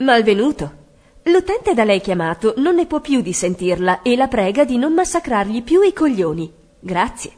Malvenuto. L'utente da lei chiamato non ne può più di sentirla e la prega di non massacrargli più i coglioni. Grazie.